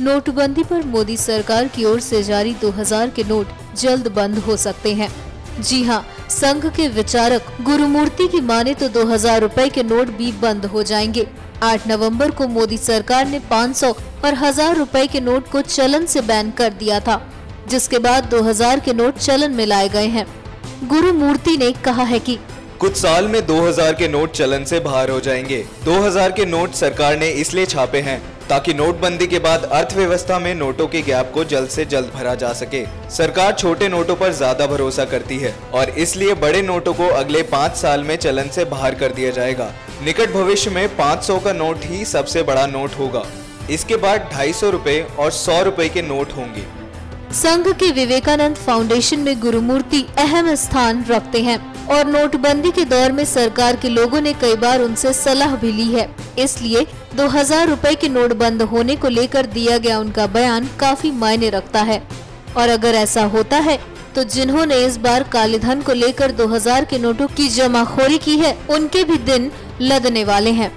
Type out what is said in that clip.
नोटबंदी पर मोदी सरकार की ओर से जारी 2000 के नोट जल्द बंद हो सकते हैं। जी हाँ, संघ के विचारक गुरुमूर्ति की माने तो 2000 रुपए के नोट भी बंद हो जाएँगे। 8 नवंबर को मोदी सरकार ने 500 और हज़ार रुपए के नोट को चलन से बैन कर दिया था जिसके बाद 2000 के नोट चलन में लाए गए हैं। गुरु मूर्ति ने कहा है कि कुछ साल में 2000 के नोट चलन से बाहर हो जाएँगे। 2000 के नोट सरकार ने इसलिए छापे हैं ताकि नोटबंदी के बाद अर्थव्यवस्था में नोटों के गैप को जल्द से जल्द भरा जा सके। सरकार छोटे नोटों पर ज़्यादा भरोसा करती है और इसलिए बड़े नोटों को अगले पाँच साल में चलन से बाहर कर दिया जाएगा। निकट भविष्य में 500 का नोट ही सबसे बड़ा नोट होगा। इसके बाद ढाई सौ और सौ रूपए के नोट होंगे। संघ के विवेकानंद फाउंडेशन में गुरुमूर्ति अहम स्थान रखते हैं और नोटबंदी के दौर में सरकार के लोगों ने कई बार उनसे सलाह भी ली है। इसलिए दो हज़ार रूपए के नोट बंद होने को लेकर दिया गया उनका बयान काफ़ी मायने रखता है। और अगर ऐसा होता है तो जिन्होंने इस बार काले धन को लेकर 2000 के नोटों की जमाखोरी की है, उनके भी दिन लदने वाले हैं।